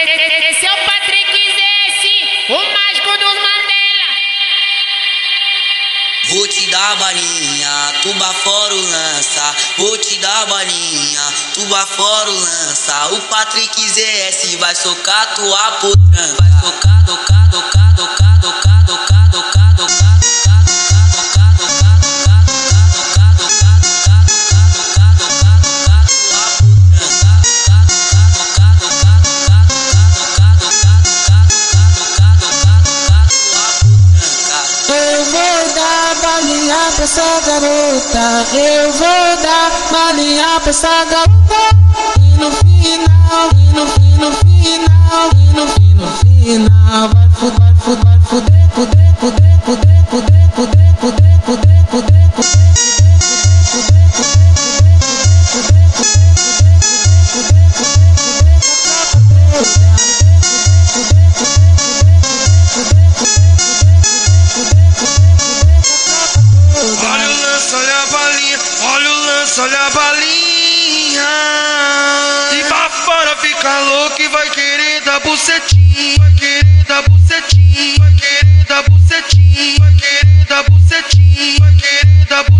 Esse é o Patrick Zesse, o mágico dos Mandela. Vou te dar balinha, tuba fora o lança. Vou te dar balinha, tuba fora o lança. O Patrick ZS vai socar tua putranca. Vai socar, pra essa garota. Eu vou dar balinha pra essa garota. E no final, e no, e no final, e no, e no final, vai fuder, fuder, fuder, fuder, fuder, fuder, lance, olha a balinha. E pra fora fica louco e vai querer dar bucetinho, vai querer dar bucetinho, vai querer dar bucetinho, vai querer dar bucetinho, vai querer dar bucetinho,